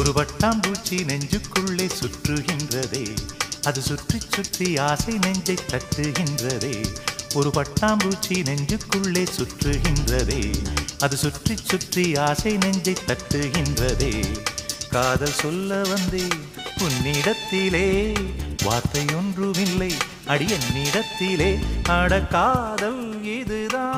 ஒரு வட்டாம்பூச்சி நெஞ்சுக்குள்ளே சுற்றுகின்றதே. அது சுற்றி சுற்றி ஆசை நெஞ்சை தட்டுகின்றதே. ஒரு பட்டாம்பூச்சி நெஞ்சுக்குள்ளே சுற்றுகின்றதே. அது சுற்றி சுற்றி ஆசை நெஞ்சை தட்டுகின்றதே. காதல் சொல்ல வந்தே உன்னிடத்திலே. வார்த்தை ஒன்றுமில்லை அடி என்னிடத்திலே அட காதல் இதுதான்